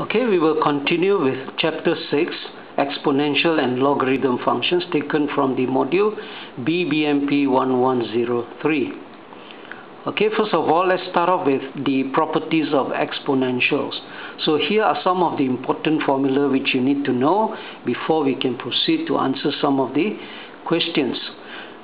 Okay, we will continue with chapter 6 exponential and logarithm functions taken from the module BBMP 1103. Okay, first of all, let's start off with the properties of exponentials. So here are some of the important formula which you need to know before we can proceed to answer some of the questions.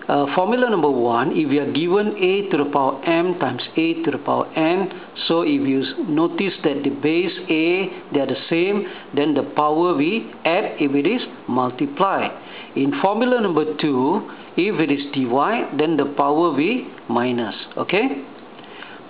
Uh, formula number one, if we are given a to the power m times a to the power n, so if you notice that the base a, they are the same, then the power we add if it is multiply. In formula number two, if it is divide, then the power we minus, okay?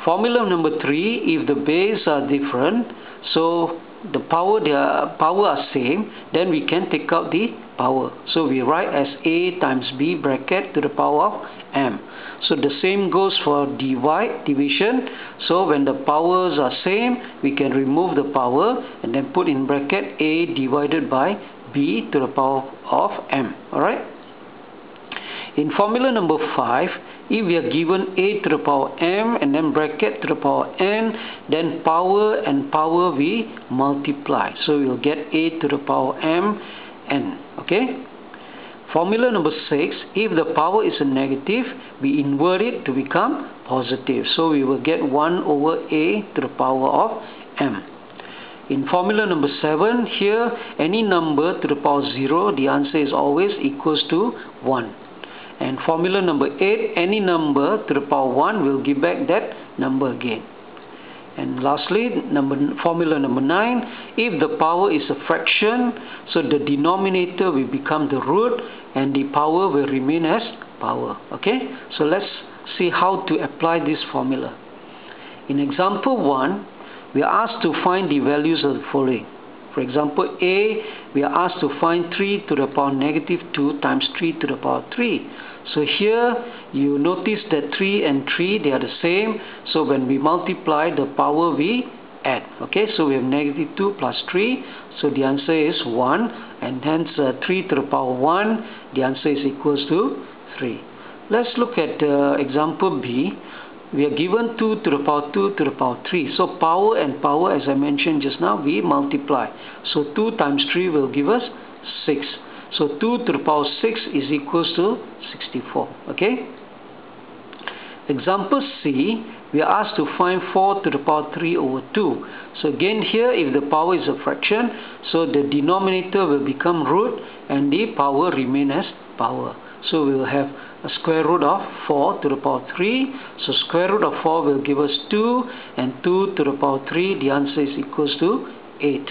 Formula number three, if the base are different, so the power their power are same then we can take out the power. So we write as a times b bracket to the power of m. So the same goes for divide division. So when the powers are same we can remove the power and then put in bracket a divided by b to the power of m. Alright in formula number 5, if we are given a to the power m and then bracket to the power n, then power and power we multiply. So we'll get a to the power m n. Okay? Formula number 6, if the power is a negative, we invert it to become positive. So we will get 1 over a to the power of m. In formula number 7, here any number to the power 0, the answer is always equals to 1. And formula number 8, any number to the power 1 will give back that number again. And lastly, number formula number 9, if the power is a fraction, so the denominator will become the root and the power will remain as power. Okay, so let's see how to apply this formula. In example 1, we are asked to find the values of the following. For example, A, we are asked to find 3 to the power negative 2 times 3 to the power 3. So here, you notice that 3 and 3, they are the same. So when we multiply the power, we add. Okay, so we have negative 2 plus 3. So the answer is 1. And hence, uh, 3 to the power 1, the answer is equals to 3. Let's look at uh, example B we are given 2 to the power 2 to the power 3. So power and power as I mentioned just now we multiply. So 2 times 3 will give us 6. So 2 to the power 6 is equals to 64. Okay. Example C, we are asked to find 4 to the power 3 over 2. So again here, if the power is a fraction, so the denominator will become root and the power remain as power. So we will have square root of 4 to the power 3. So square root of 4 will give us 2 and 2 to the power 3. The answer is equals to 8.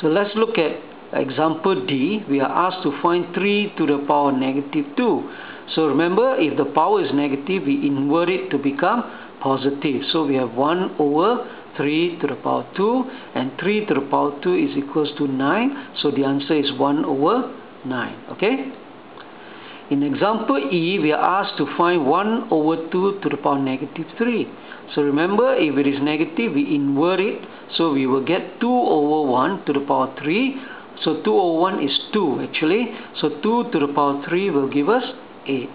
So let's look at example D. We are asked to find 3 to the power negative 2. So remember if the power is negative we invert it to become positive. So we have 1 over 3 to the power 2 and 3 to the power 2 is equals to 9. So the answer is 1 over 9. Okay. In example E, we are asked to find 1 over 2 to the power negative 3. So remember, if it is negative, we invert it. So we will get 2 over 1 to the power 3. So 2 over 1 is 2 actually. So 2 to the power 3 will give us 8.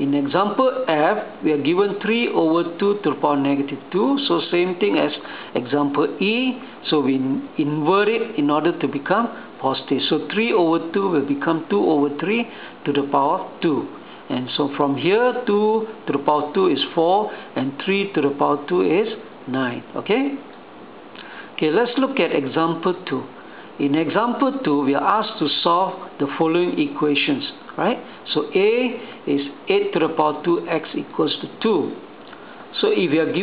In example F, we are given 3 over 2 to the power negative 2. So same thing as example E. So we invert it in order to become positive. So 3 over 2 will become 2 over 3 to the power 2. And so from here 2 to the power 2 is 4 and 3 to the power 2 is 9. Okay? Okay, let's look at example 2. In example 2, we are asked to solve the following equations, right? So A is 8 to the power 2x equals to 2. So if we are given